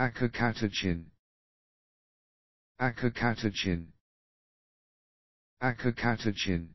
Akakatachin. Akakatachin. Akakatachin.